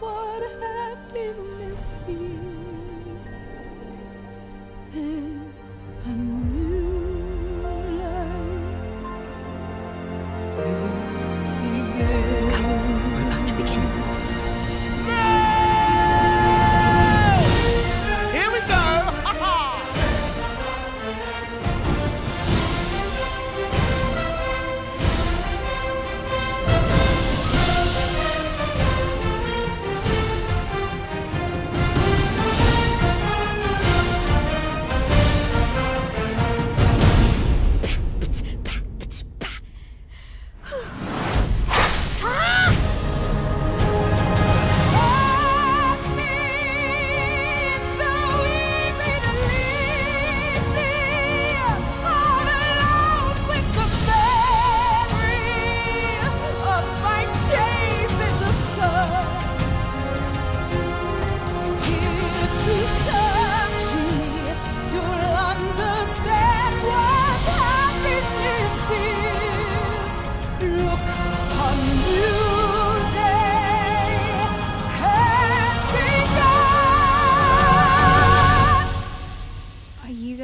what happiness is.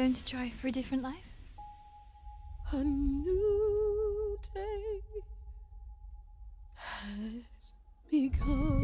going to try for a different life? A new day has begun.